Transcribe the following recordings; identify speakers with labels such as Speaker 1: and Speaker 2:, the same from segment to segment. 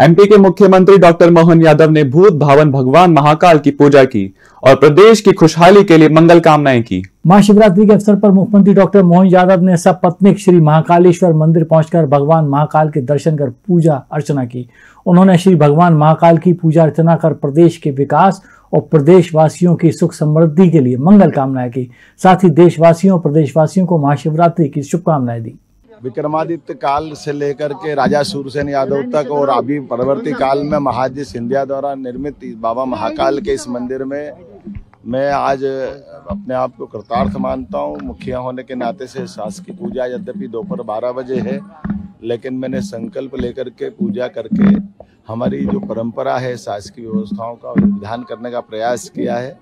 Speaker 1: MP के मुख्यमंत्री doctor Mohan Yadav ने भूत भावन भगवान महाकाल की पूजा की और प्रदेश की खुशहाली के लिए मंगल कामनाएँ की।
Speaker 2: महाशिवरात्रि के अवसर पर मुख्यमंत्री डॉक्टर मोहन यादव ने सपत्निक श्री महाकालेश्वर मंदिर पहुंचकर भगवान महाकाल के दर्शन कर पूजा अर्चना की। उन्होंने श्री भगवान महाकाल की पूजा अर्चना कर प्रदेश के विकास और प्रदेशवासियों की सुख समृद्धि के लिए मंगल कामनाएँ की। साथ ही देशवासियों और प्रदेशवासियों को महाशिवरात्रि की शुभकामनाएँ दी।
Speaker 3: विक्रमादित्य काल से लेकर के राजा सूरसेन यादव तक और अभी परवर्ती काल में महाजी सिंधिया द्वारा निर्मित बाबा महाकाल के इस मंदिर में मैं आज अपने आप को कृतार्थ मानता हूँ। मुखिया होने के नाते से सास की पूजा यद्यपि दोपहर बारह बजे है, लेकिन मैंने संकल्प लेकर के पूजा करके हमारी जो परंपरा है, सास की व्यवस्थाओं का विधान करने का प्रयास किया है।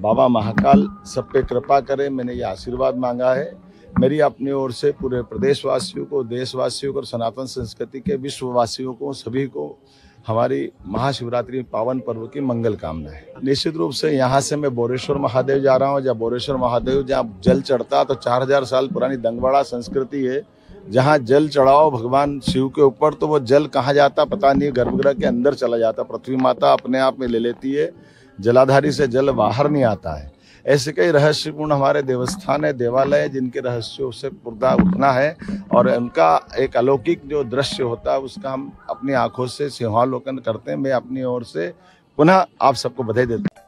Speaker 3: बाबा महाकाल सब पे कृपा करे, मैंने ये आशीर्वाद मांगा है। मेरी अपनी ओर से पूरे प्रदेशवासियों को, देशवासियों को और सनातन संस्कृति के विश्ववासियों को, सभी को हमारी महाशिवरात्रि पावन पर्व की मंगल कामना है। निश्चित रूप से यहाँ से मैं बोरेश्वर महादेव जा रहा हूँ। जहाँ बोरेश्वर महादेव, जहाँ जल चढ़ता तो चार हज़ार साल पुरानी दंगवाड़ा संस्कृति है। जहाँ जल चढ़ाओ भगवान शिव के ऊपर तो वो जल कहाँ जाता पता नहीं। गर्भगृह के अंदर चला जाता। पृथ्वी माता अपने आप में ले लेती है। जलाधारी से जल बाहर नहीं आता है। ऐसे कई रहस्यपूर्ण हमारे देवस्थान है, देवालय है, जिनके रहस्यों से पुर्दा उठना है और उनका एक अलौकिक जो दृश्य होता है, उसका हम अपनी आँखों से सिंहावलोकन करते हैं। मैं अपनी ओर से पुनः आप सबको बधाई देता हूँ।